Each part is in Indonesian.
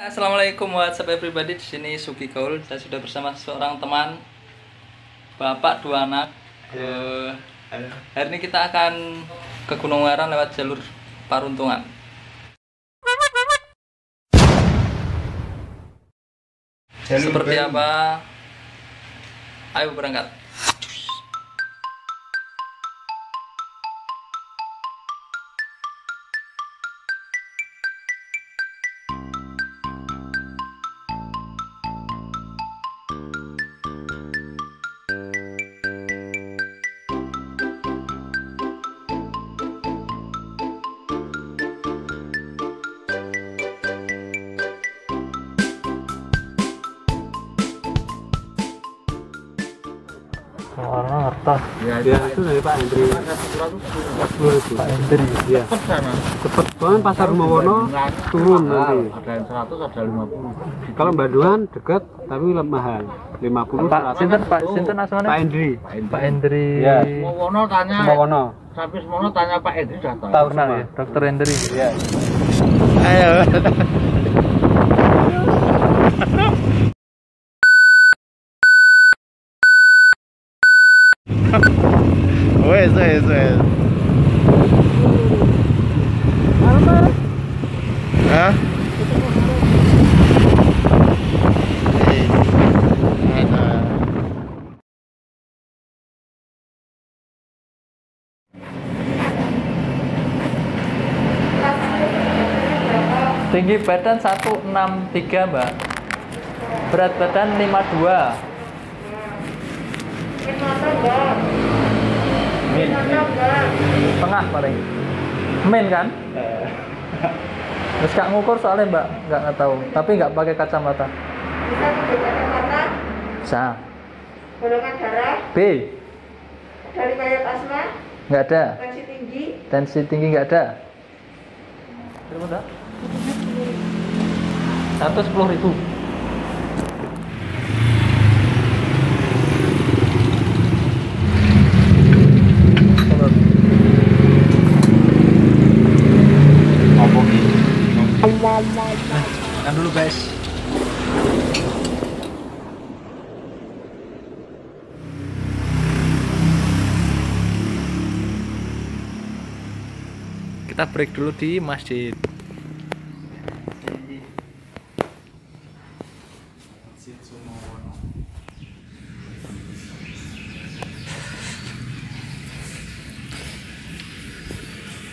Assalamualaikum WhatsApp everybody di sini Suki Gaul dan sudah bersama seorang teman bapak dua anak. Eh, hari ini kita akan ke Gunung Waran lewat jalur Paruntungan. Seperti apa? Ayo berangkat. Harta Ya, itu dari Pak Hendri. Pak Hendri. Iya. Cepet banget pasar Rumawono turun nanti. Ada yang 100, ada 50. Kalau Banduan dekat tapi lebih mahal. 50 Pak 100. Sinten Pak Sinten Pak asmane? Hendri. Pak Hendri. Iya. Semono tanya, Rumawono. sampai Semono tanya Pak Edi sudah tahu. Tahu kenal ya, Dokter Hendri. Iya. Ayo. Wes, wes, wes. Hah? Tinggi badan 163, Mbak. Berat badan 52. Min, Tengah paling. Min kan? Terus gak ngukur soalnya Mbak, nggak nggak tahu. Tapi nggak pakai kacamata. Bisa kacamata, Bisa. golongan darah, B, ada riwayat asma, nggak ada. tensi tinggi, Tensi tinggi nggak ada. Berapa? Satu sepuluh ribu. Kan dulu, guys. Kita break dulu di masjid.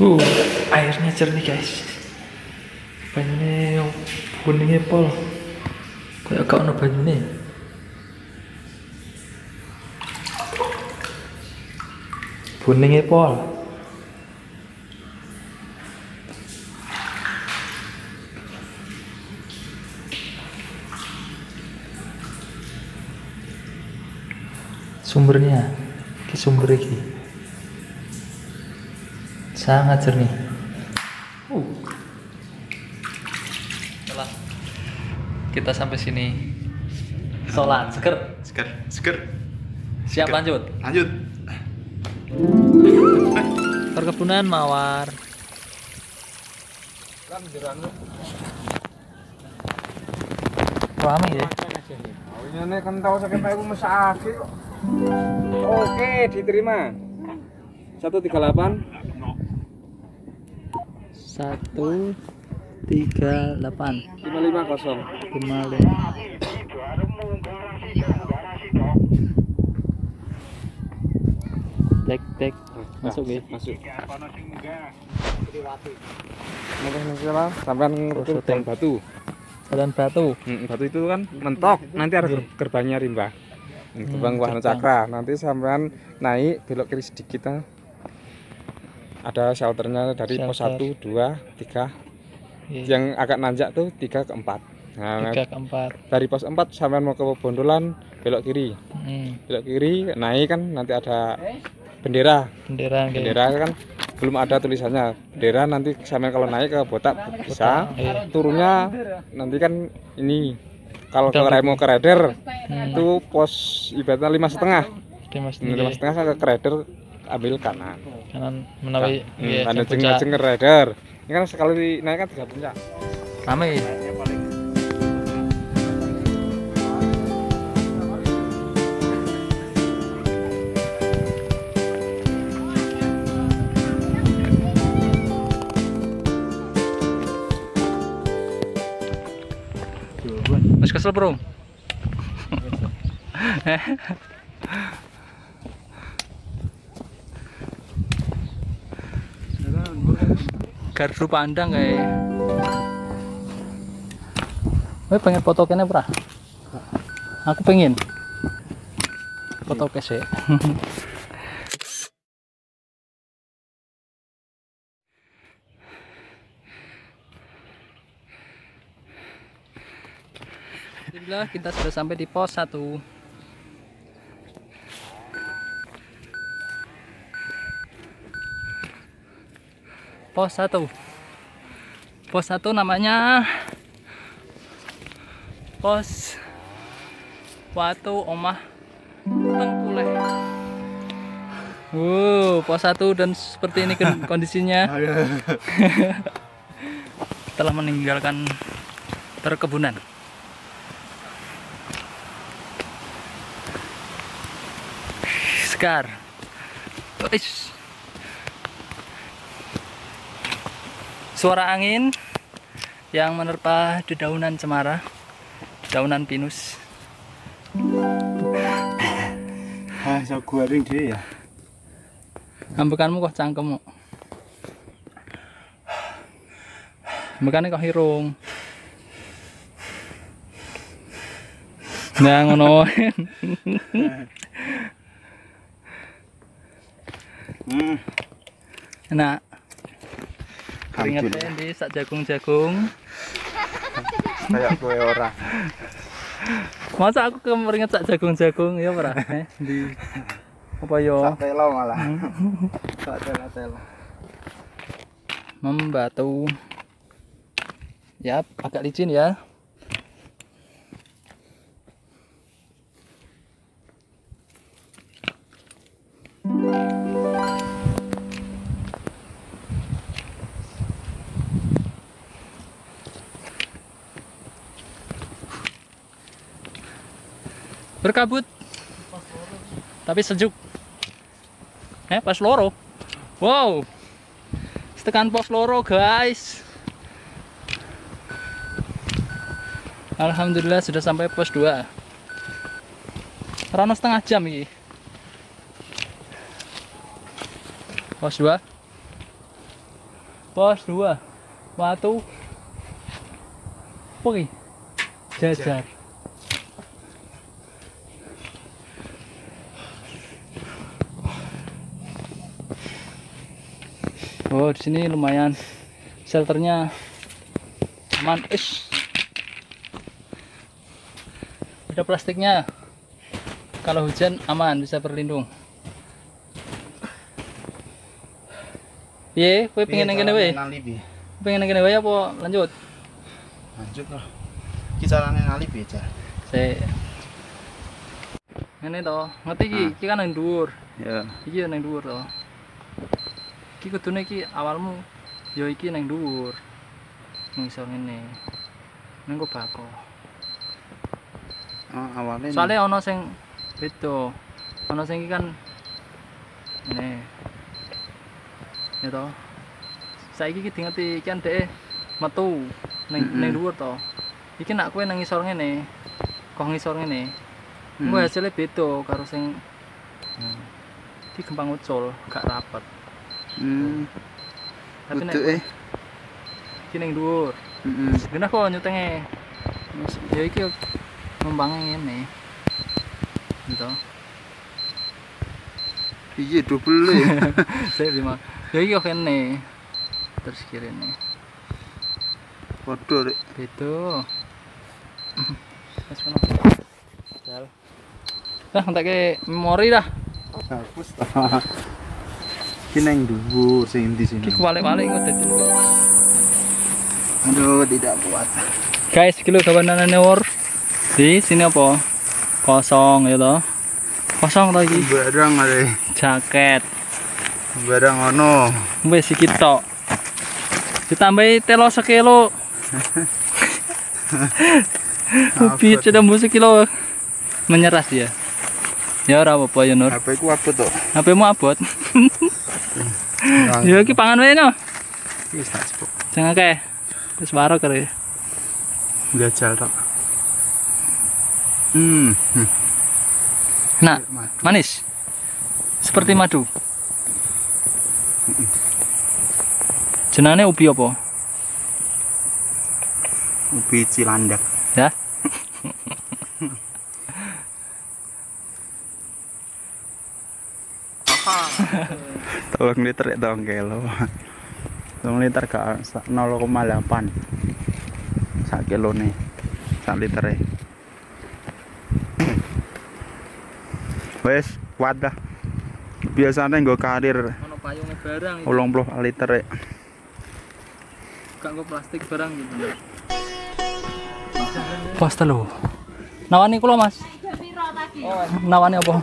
Uh, airnya jernih guys. Banyune kuningnya pol. Kayak gak ono banyune. Kuningnya pol. sumbernya ki sumber iki sangat jernih uh. setelah kita sampai sini sholat seger Seger, seger. siap lanjut Lanjut. perkebunan mawar rame ya Ini kan tahu sakit Ibu. Oke, diterima. 138 satu tiga delapan 550. lima lima tek tek masuk ya Masuk. Masalah sampean. Bang batu. jalan batu Hmm, batu itu kan mentok, nanti ada ger- gerbangnya rimba. Hmm, Gerbang Hmm, wahana cakra. Nanti sampean naik belok kiri sedikit ah. ada shelternya dari pos Shelter. 1, 2, 3 Iya. yang agak nanjak tuh 3 ke 4 nah, tiga keempat. dari pos 4 sampean mau ke Bondolan belok kiri. Hmm. belok kiri naik kan nanti ada bendera. Bendera kayak bendera kan belum ada tulisannya. Bendera nanti sampean kalau naik ke botak bisa. Iya. turunnya nanti kan ini kalau ke Remo ke Rider Hmm. itu pos ibaratnya lima setengah. Oke, mas lima setengah ke Rider ambil kanan. Kanan menawi Hmm, iya, ada jeng jeng Rider ini kan sekali naik kan tiga puncak. Rame kesel, Bro. Gardu pandang kayak. Kowe pengen foto kene? Aku pengen. Foto kese. Alhamdulillah kita sudah sampai di pos 1 Pos 1 Pos 1 namanya Pos Watu Omah Tengkuleh. Wow, pos 1 dan seperti ini kon- kondisinya. Telah meninggalkan perkebunan Sekar. Uish. Suara angin yang menerpa dedaunan cemara, daunan pinus. Ah, so goreng deh ya. Ambekanmu kok cangkemmu. Ambekane kok hirung. Nah ngono. Hmm. Enak. Keringetnya di sak jagung-jagung. Kayak gue ora. Masa aku kemeringet sak jagung-jagung ya ora? Eh, di apa yo? Telo malah. Sak telo-telo. Membatu. Ya, agak licin ya. Berkabut. Tapi sejuk. Eh, pas loro. Wow. Tekan pos loro, guys. Alhamdulillah sudah sampai pos 2. Rano setengah jam ini. Pos 2. Pos 2. Watu. Apa ini? Jajar. Oh, di sini lumayan shelternya aman. Ish. Ada plastiknya. Kalau hujan aman, bisa berlindung. Piye, kowe pengen nang kene wae? Pengen nang kene wae apa lanjut? Lanjut lah. Kisarannya alibi aja. Se Ngene to, ngerti iki, iki kan nang dhuwur. Ya. Iki nang dhuwur to. Iki kudune iki awalmu ya iki nang dhuwur. Nang iso ngene. Nang kok bako. Oh, awalnya Soalnya ono sing beda. Ono sing iki kan ngene. Ya to. Saiki iki dingeti iki kan dhek metu ning Mm-mm. ning dhuwur to. Iki nak kowe nang ngisor ngene. Kok ngisor ngene. Hmm. Engko hasilnya beda karo sing hmm, iki gempang ucul, gak rapet. Hmm. Tapi nek Utuh eh. iki ning dhuwur. Heeh. Genah kok nyutenge. Ya iki ngembangnya ngene. Gitu. Iya double ya. Saya lima. Ya iki kok kene. Terus nih. Waduh rek. Beda. Wes kono. Jal. Dah entek ke memori dah. Hapus. Ki nang dhuwur sing di sini. Iki kebalik-balik kok dadi kok. Aduh, tidak kuat. Guys, iki lho kawanane war. Di sini apa? Kosong ya toh. Kosong to iki. Barang ada. Jaket. Barang ono. Wes iki tok. Ditambahi telo sekilo. Ubi sudah musik kilo. Menyerah dia. Ya ora apa-apa ya Nur. HP ku apa tuh? HP mu abot. Ya iki pangan wae no. Wis tak cepuk. Jangan kae. Wis waro kare. Gajal tok. Hmm. Nah, manis. Seperti madu. Jenane ubi apa? Ubi cilandak. Ya. Tolong liter ya dong kilo. Tolong liter ke 0,8 sak kilo nih sak liter ya. Wes kuat dah. Biasanya gue karir Ono payunge barang iki. ulong puluh liter ya. Gak nggo plastik barang gitu. Pas telu. Nawani kula, Mas. Nawani apa?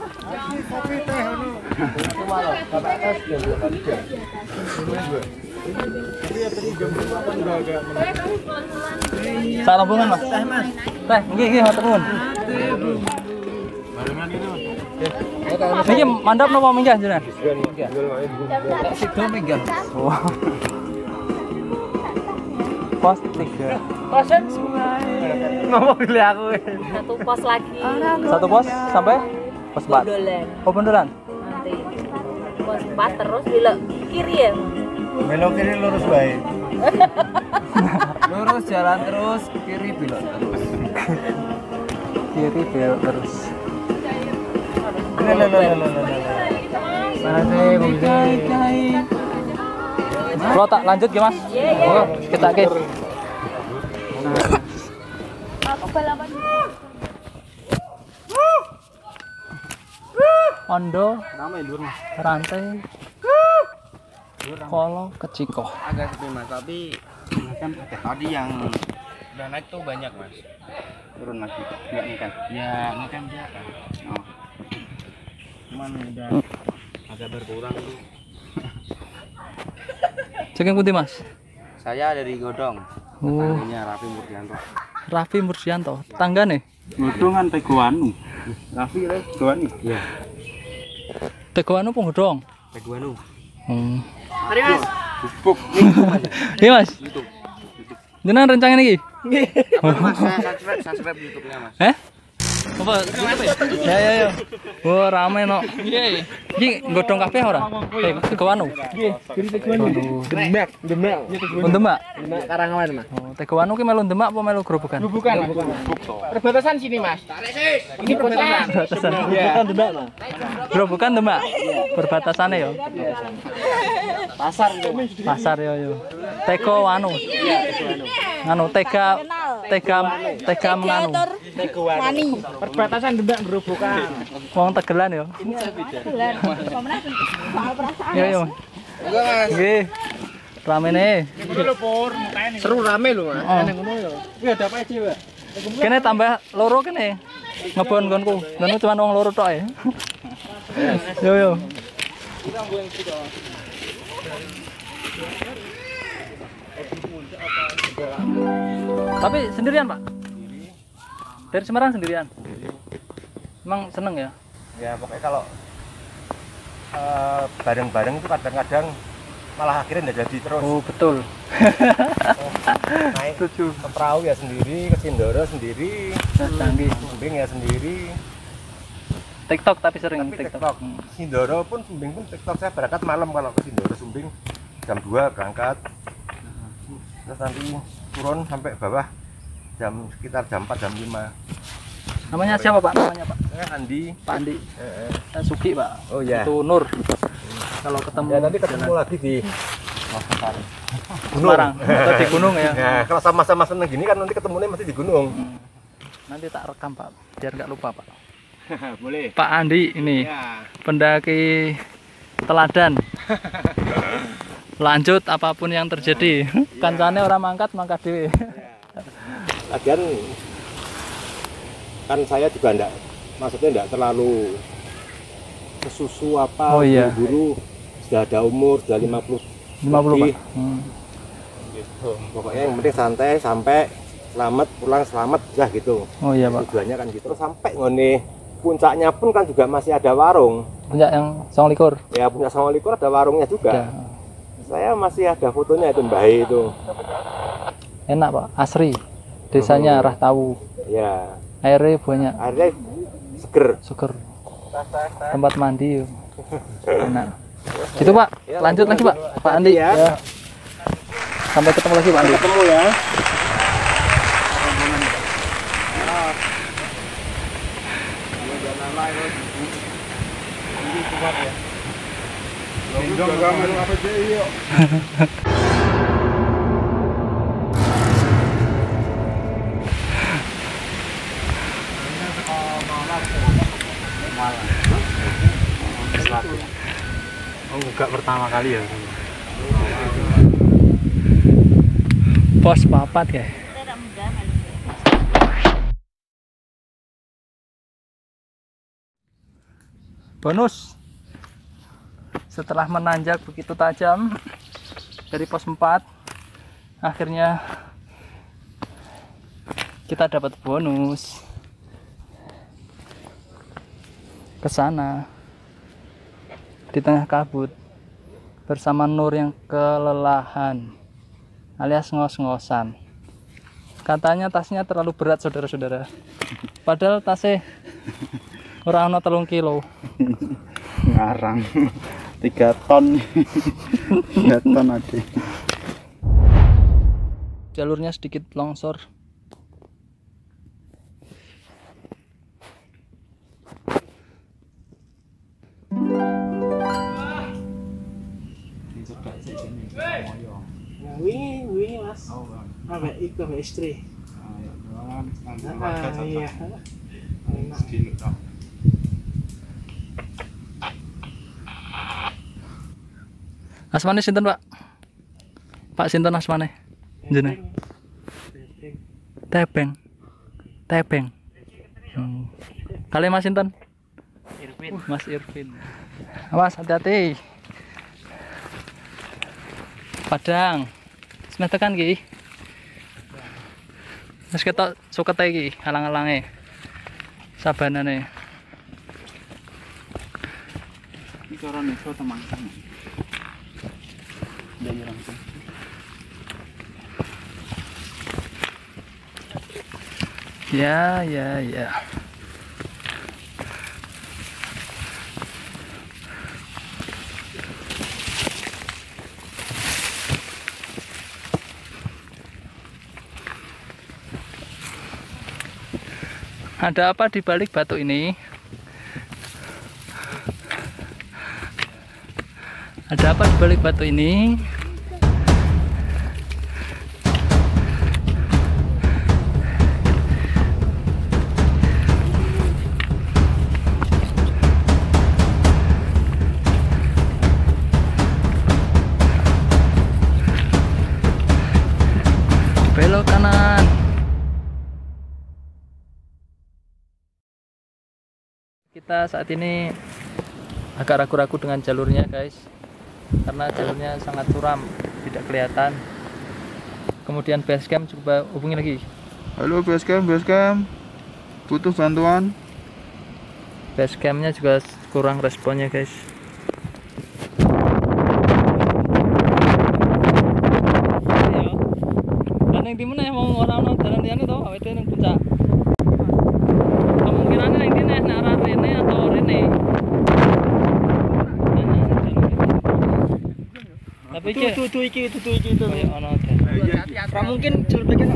Salah rombongan, Mas. Teh, nggih nggih matur nuwun. Niki mandap napa minggah jenengan? Sido minggah. Oh. Pos tiga. Ngomong dulu aku. satu pos lagi Satu pos sampai pos empat. Oh beneran? Empat terus belok kiri ya Belok kiri lurus baik. Lurus jalan terus kiri belok terus. kiri belok terus. Mana sih mobilnya? Kalau tak lanjut gimana? Iya, iya. Oh, kita ke. Ondo, rantai, kolo, keciko. agak sepi mas tapi kan tadi yang udah naik tuh banyak mas Turun lagi. Enggak nih kan. ya ini kan dia kan oh. cuman udah agak berkurang tuh Ceking putih mas. saya dari Godong Oh, Raffi Murdianto Raffi Mursianto, tangga nih. Ngudungan teguanu. Raffi le teguani. Iya Tegoanu penggodong. Teguanu Hmm. mari mas bubuk Iya mas. Jenengan rencana iki? mas saya subscribe subscribe YouTube-nya mas Eh? Apa? Ya ya ya. Wah rame no. Iya. Iki godong kabeh ora? Tegoanu. Nggih, kiri Tegoanu. Demak Demak Oh, Demak. Demak Karangawan mas Oh, Tegoanu ki melu Demak apa melu Grobogan? bukan perbatasan sini mas ini perbatasan Perbatasan. bukan Demak mas Grobogan Demak. Perbatasannya ya. pasar itu Pasar yo yo. Teko anu. Anu tega tega tega nganu. Perbatasan Demak gerobokan Wong tegelan yo. Yo yo. Nggih. Rame nih. seru rame loh mas Oh. ngono ya ini ada apa aja pak Kene tambah loro kene. Ngebon konku. Ngono cuma wong loro tok ya. Yo yo. Tapi sendirian, Pak? Dari Semarang sendirian? Emang seneng ya? ya pokoknya kalau eh, bareng-bareng itu kadang-kadang malah akhirnya nggak jadi terus Oh, betul. naik Setuju. ke perahu ya sendiri ke Sindoro sendiri canggih. Sumbing ya sendiri TikTok tapi sering tapi TikTok. TikTok Hmm. Sindoro pun Sumbing pun TikTok saya berangkat malam kalau ke Sindoro Sumbing jam 2 berangkat terus nanti turun sampai bawah jam sekitar jam 4 jam 5 Namanya siapa, Pak? Namanya, Pak? saya Andi Pak Andi. eh, eh. Saya Suki, Pak. oh ya Itu Nur. Kalau ketemu ya nanti ketemu lagi di Semarang atau di gunung ya. ya kalau sama-sama seneng gini kan nanti ketemunya mesti di gunung Hmm. Nanti tak rekam, Pak, biar nggak lupa, Pak. boleh Pak Andi ini ya pendaki teladan. Lanjut apa pun yang terjadi. Kancane orang mangkat mangkat dewe. Lagian kan saya juga enggak maksudnya enggak terlalu kesusu apa Oh, iya. buru sudah ada umur sudah 50 50, lebih. Pak. Hmm. gitu pokoknya yang penting santai sampai selamat pulang selamat ya gitu Oh iya, Pak. tujuannya kan gitu Terus sampai ngone puncaknya pun kan juga masih ada warung Punya yang song likur. ya punya sama likur ada warungnya juga Ya. saya masih ada fotonya itu mbak itu Enak, Pak. Asri. Desanya Arah Tawu. ya Airnya banyak, airnya seger seger. Tempat mandi yuk. Enak. Gitu Pak, lanjut lagi Pak. Pak Andi ya. Sampai ketemu lagi Pak Andi. ketemu ya Oh, enggak pertama kali ya. Pos papat ya. Bonus. Setelah menanjak begitu tajam dari pos 4, akhirnya kita dapat bonus ke sana di tengah kabut bersama Nur yang kelelahan alias ngos-ngosan. Katanya tasnya terlalu berat saudara-saudara. Padahal tasnya orang ono telung kilo. Ngarang. 3 ton. 3 ton ada. Jalurnya sedikit longsor. Wingi, wingi mas. Ambek iku ambek istri. Ah, iya. Enak. Asmane sinten, Pak? Pak sinten asmane? Jeneng. Tebeng. Tebeng. Hmm. Kali Mas sinten? Irvin. Mas Irvin. Awas hati-hati. Padang. Semeh tekan ki. Wis ketok sukete iki, halang-halange. Sabanane. Ini cara neso temangkang. Dari langsung. Ya, ya, ya. Ada apa di balik batu ini? Ada apa di balik batu ini? Kita saat ini agak ragu-ragu dengan jalurnya, guys. Karena jalurnya sangat suram, tidak kelihatan. Kemudian basecamp coba hubungi lagi. Halo basecamp, basecamp. Butuh bantuan? Basecampnya juga kurang responnya, guys. Dan yang di mana ya mau orang orang jalan liane tau awet yang puncak. Kemungkinannya yang ini nah arah Rene atau Rene. Cek, tuh, tuh, iki, tuh, tuh, iki, tuh. kayak ono. Ra mungkin jalur bagian